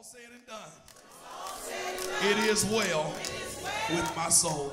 all said and done, it is well with my soul.